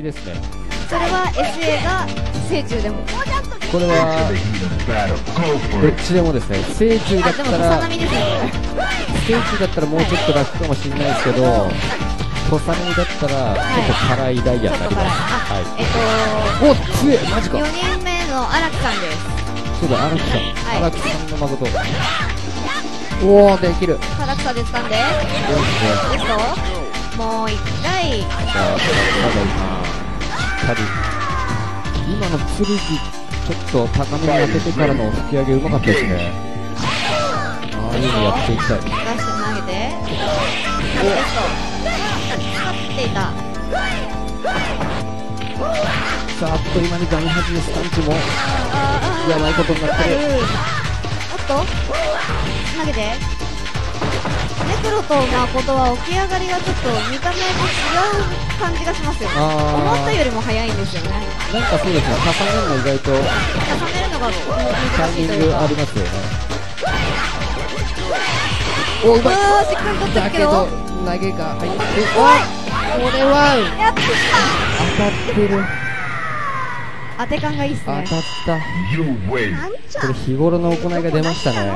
きですね。それは SA が成虫でも。これはどっちでもですね。成虫だったら成虫だったらもうちょっと楽かもしれないですけど土佐みだったらちょっと辛いダイヤになります、はい。えっとお強いマジか。4人目の荒木さんです。そうだ荒木さん。はい。荒木さんの誠おおできる。唐草で掴んで？もう一回。じゃあただ今しっかり。今の剣ちょっと高めに当ててからの吹き上げうまかったですね。ああいうのやっていきたい。出して投げて。っていた。さああっと今にガンハジのスタンチもあやばいことになってる。おっと。投げてと誠は起き上がりがちょっと見た目と違う感じがしますよね思ったよりも早いんですよねなんかそうですね重ねるの意外と重ねるのがタイミング難しいというかありますよね。おうまいあーしっかり取ってだけるけどど投げが入ってこれはやってき当たってる。た当て感がいいっすね当たったこれ日頃の行いが出ましたね